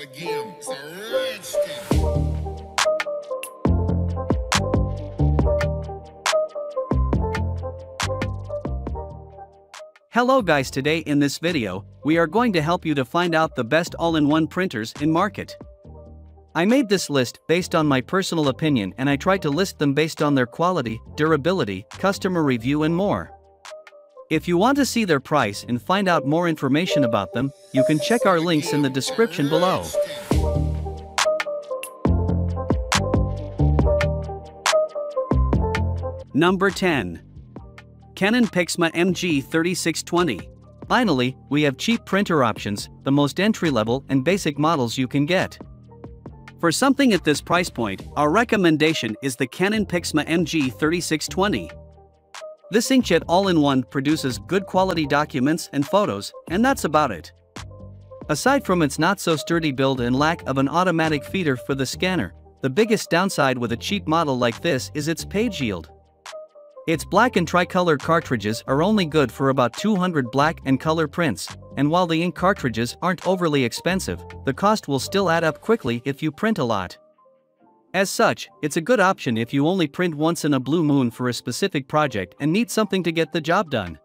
again. Hello guys today in this video, we are going to help you to find out the best all-in-one printers in market. I made this list based on my personal opinion and I tried to list them based on their quality, durability, customer review and more. If you want to see their price and find out more information about them, you can check our links in the description below. Number 10. Canon Pixma MG3620. Finally, we have cheap printer options, the most entry-level and basic models you can get. For something at this price point, our recommendation is the Canon Pixma MG3620. This inkjet all-in-one produces good quality documents and photos, and that's about it. Aside from its not-so-sturdy build and lack of an automatic feeder for the scanner, the biggest downside with a cheap model like this is its page yield. Its black and tricolor cartridges are only good for about 200 black and color prints, and while the ink cartridges aren't overly expensive, the cost will still add up quickly if you print a lot. As such, it's a good option if you only print once in a blue moon for a specific project and need something to get the job done.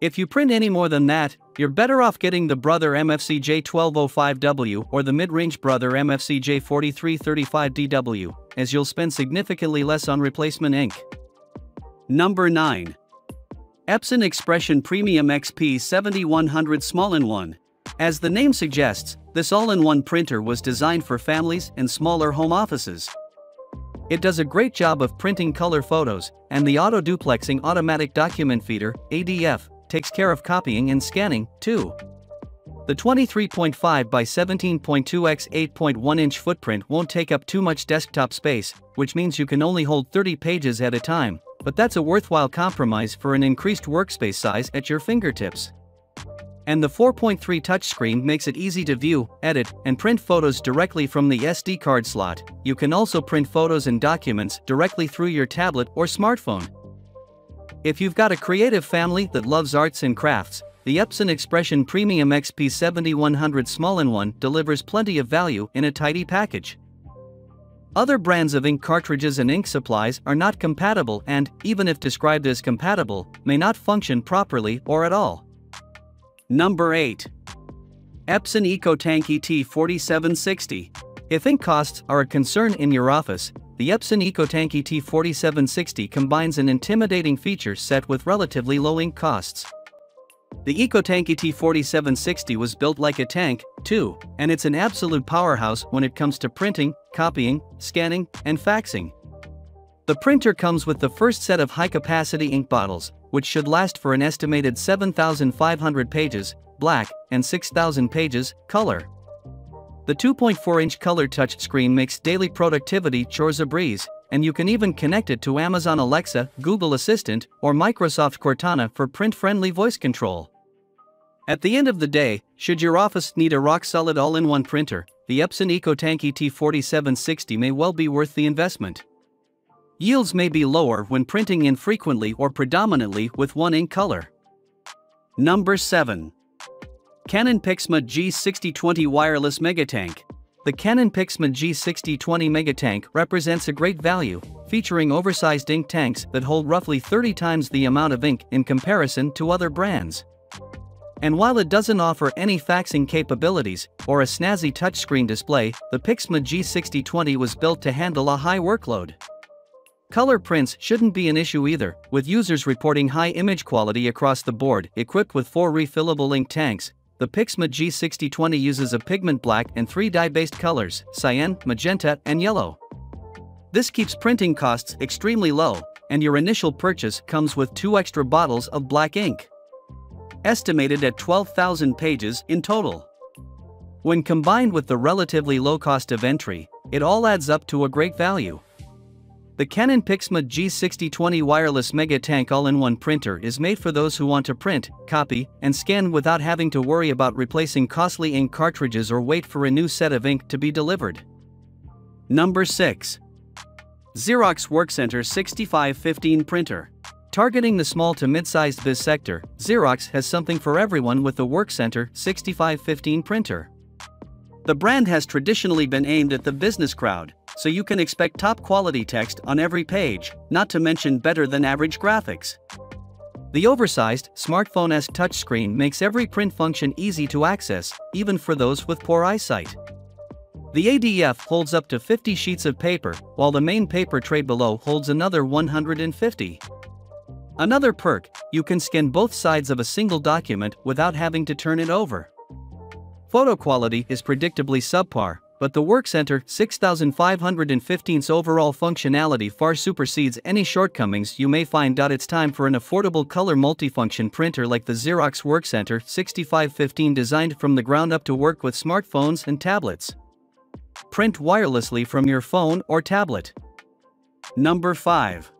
If you print any more than that, you're better off getting the Brother MFC J1205W or the mid-range Brother MFC J4335DW, as you'll spend significantly less on replacement ink. Number 9. Epson Expression Premium XP 7100 Small-in-One. As the name suggests, this all-in-one printer was designed for families and smaller home offices. It does a great job of printing color photos, and the auto-duplexing automatic document feeder, ADF, takes care of copying and scanning, too. The 23.5 by 17.2 x 8.1 inch footprint won't take up too much desktop space, which means you can only hold 30 pages at a time, but that's a worthwhile compromise for an increased workspace size at your fingertips. And the 4.3 touchscreen makes it easy to view, edit, and print photos directly from the SD card slot. You can also print photos and documents directly through your tablet or smartphone. If you've got a creative family that loves arts and crafts, the Epson Expression Premium XP 7100 Small-in-One delivers plenty of value in a tidy package. Other brands of ink cartridges and ink supplies are not compatible and, even if described as compatible, may not function properly or at all. Number 8. Epson EcoTank ET4760. If ink costs are a concern in your office, the Epson EcoTank ET4760 combines an intimidating feature set with relatively low ink costs. The EcoTank ET4760 was built like a tank, too, and it's an absolute powerhouse when it comes to printing, copying, scanning, and faxing. The printer comes with the first set of high-capacity ink bottles, which should last for an estimated 7,500 pages, black, and 6,000 pages, color. The 2.4-inch color touchscreen makes daily productivity chores a breeze, and you can even connect it to Amazon Alexa, Google Assistant, or Microsoft Cortana for print-friendly voice control. At the end of the day, should your office need a rock-solid all-in-one printer, the Epson EcoTank ET4760 may well be worth the investment. Yields may be lower when printing infrequently or predominantly with one ink color. Number 7. Canon Pixma G6020 Wireless Megatank. The Canon Pixma G6020 Megatank represents a great value, featuring oversized ink tanks that hold roughly 30 times the amount of ink in comparison to other brands. And while it doesn't offer any faxing capabilities or a snazzy touchscreen display, the Pixma G6020 was built to handle a high workload. Color prints shouldn't be an issue either, with users reporting high image quality across the board. Equipped with four refillable ink tanks, the Pixma G6020 uses a pigment black and three dye-based colors, cyan, magenta, and yellow. This keeps printing costs extremely low, and your initial purchase comes with two extra bottles of black ink estimated at 12,000 pages in total. When combined with the relatively low cost of entry, it all adds up to a great value. The Canon Pixma G6020 wireless mega tank all-in-one printer is made for those who want to print, copy, and scan without having to worry about replacing costly ink cartridges or wait for a new set of ink to be delivered. Number 6. Xerox WorkCentre 6515 Printer Targeting the small to mid-sized biz sector, Xerox has something for everyone with the WorkCentre 6515 printer. The brand has traditionally been aimed at the business crowd, so you can expect top quality text on every page, not to mention better than average graphics. The oversized, smartphone esque touchscreen makes every print function easy to access, even for those with poor eyesight. The ADF holds up to 50 sheets of paper, while the main paper tray below holds another 150. Another perk, you can scan both sides of a single document without having to turn it over. Photo quality is predictably subpar, but the WorkCentre 6515's overall functionality far supersedes any shortcomings you may find. It's time for an affordable color multifunction printer like the Xerox WorkCentre 6515 designed from the ground up to work with smartphones and tablets. Print wirelessly from your phone or tablet. Number 5.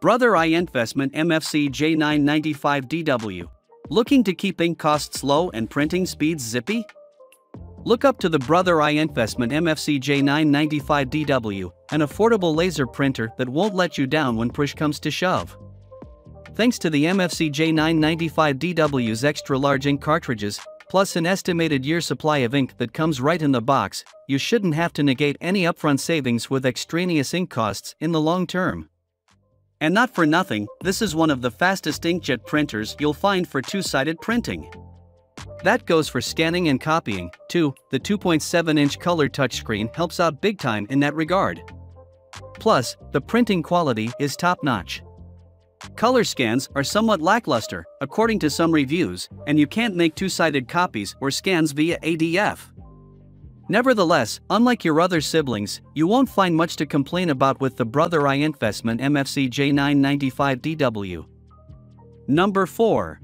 Brother INKvestment MFC J995DW. Looking to keep ink costs low and printing speeds zippy? Look up to the Brother INKvestment MFC J995DW, an affordable laser printer that won't let you down when push comes to shove. Thanks to the MFC J995DW's extra large ink cartridges, plus an estimated year supply of ink that comes right in the box, you shouldn't have to negate any upfront savings with extraneous ink costs in the long term. And not for nothing, this is one of the fastest inkjet printers you'll find for two-sided printing. That goes for scanning and copying, too. The 2.7 inch color touchscreen helps out big time in that regard. Plus, the printing quality is top notch. Color scans are somewhat lackluster, according to some reviews, and you can't make two sided copies or scans via ADF. Nevertheless, unlike your other siblings, you won't find much to complain about with the Brother INKvestment MFC J995DW. Number 4.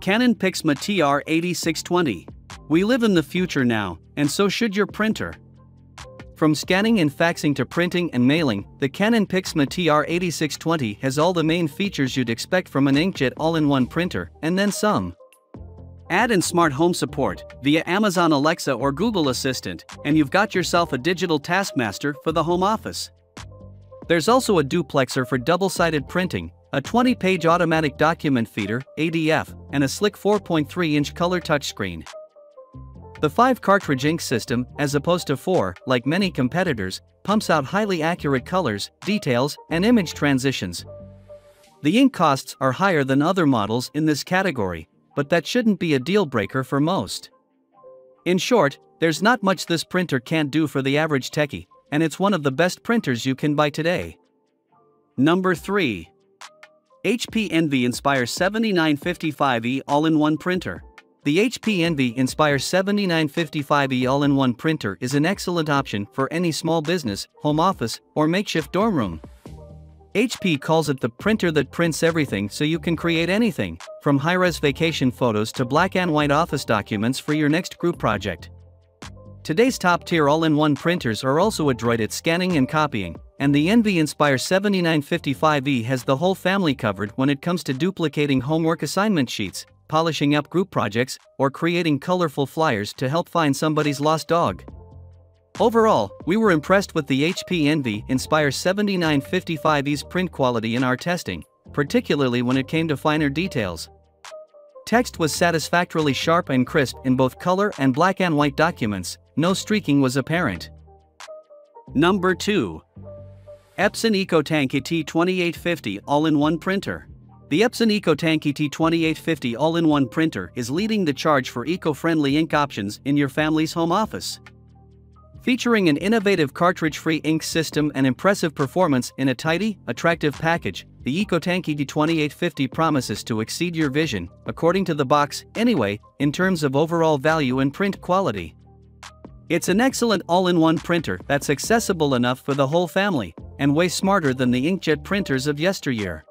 Canon PIXMA TR8620. We live in the future now, and so should your printer. From scanning and faxing to printing and mailing, the Canon PIXMA TR8620 has all the main features you'd expect from an inkjet all-in-one printer, and then some. Add in smart home support via Amazon Alexa or Google Assistant, and you've got yourself a digital taskmaster for the home office. There's also a duplexer for double-sided printing, a 20-page automatic document feeder (ADF), and a slick 4.3-inch color touchscreen. The 5-cartridge ink system, as opposed to 4, like many competitors, pumps out highly accurate colors, details, and image transitions. The ink costs are higher than other models in this category, but that shouldn't be a deal breaker for most. In short, there's not much this printer can't do for the average techie, and it's one of the best printers you can buy today. Number 3. HP Envy Inspire 7955E All-in-One Printer. The HP Envy Inspire 7955E All-in-One Printer is an excellent option for any small business, home office, or makeshift dorm room. HP calls it the printer that prints everything so you can create anything, from high-res vacation photos to black and white office documents for your next group project. Today's top-tier all-in-one printers are also adroit at scanning and copying, and the Envy Inspire 7955E has the whole family covered when it comes to duplicating homework assignment sheets, polishing up group projects, or creating colorful flyers to help find somebody's lost dog. Overall, we were impressed with the HP Envy Inspire 7955E's print quality in our testing, particularly when it came to finer details. Text was satisfactorily sharp and crisp in both color and black and white documents, no streaking was apparent. Number 2. Epson EcoTank ET2850 All-in-One Printer. The Epson EcoTank ET2850 All-in-One Printer is leading the charge for eco-friendly ink options in your family's home office. Featuring an innovative cartridge-free ink system and impressive performance in a tidy, attractive package, the EcoTank ET2850 promises to exceed your vision, according to the box, anyway, in terms of overall value and print quality. It's an excellent all-in-one printer that's accessible enough for the whole family, and way smarter than the inkjet printers of yesteryear.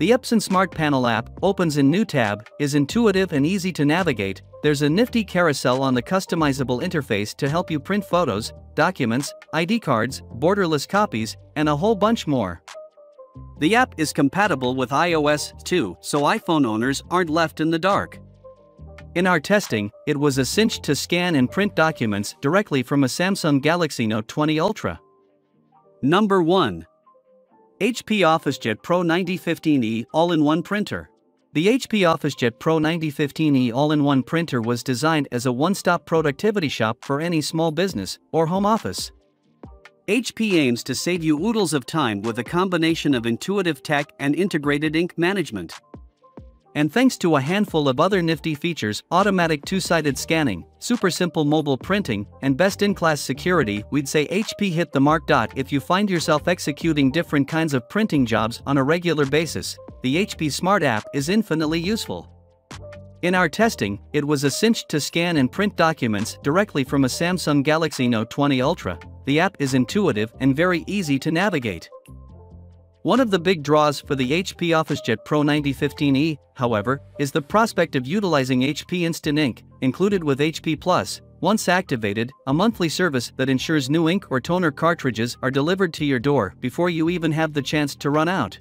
The Epson Smart Panel app opens in new tab, is intuitive and easy to navigate. There's a nifty carousel on the customizable interface to help you print photos, documents, ID cards, borderless copies, and a whole bunch more. The app is compatible with iOS too, so iPhone owners aren't left in the dark. In our testing, it was a cinch to scan and print documents directly from a Samsung Galaxy Note 20 Ultra. Number 1. HP OfficeJet Pro 9015E All-in-One Printer. The HP OfficeJet Pro 9015E all-in-one printer was designed as a one-stop productivity shop for any small business or home office. HP aims to save you oodles of time with a combination of intuitive tech and integrated ink management. And thanks to a handful of other nifty features automatic two sided scanning, super simple mobile printing, and best in class security, we'd say HP hit the mark. If you find yourself executing different kinds of printing jobs on a regular basis, the HP Smart app is infinitely useful. In our testing, it was a cinch to scan and print documents directly from a Samsung Galaxy Note 20 Ultra. The app is intuitive and very easy to navigate. One of the big draws for the HP OfficeJet Pro 9015E, however, is the prospect of utilizing HP Instant Ink, included with HP Plus. Once activated, a monthly service that ensures new ink or toner cartridges are delivered to your door before you even have the chance to run out.